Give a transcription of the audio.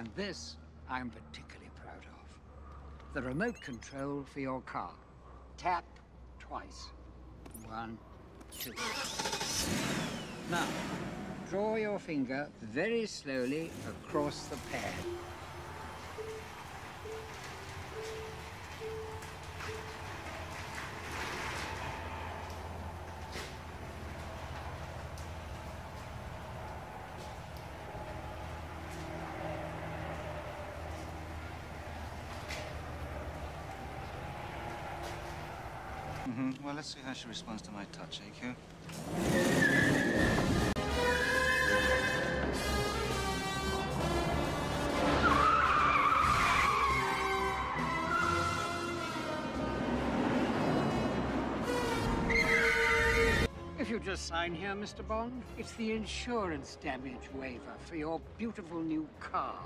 And this I'm particularly proud of. The remote control for your car. Tap twice. One, two. Now, draw your finger very slowly across the pad. Mm-hmm. Well, let's see how she responds to my touch, AQ. If you just sign here, Mr. Bond, it's the insurance damage waiver for your beautiful new car.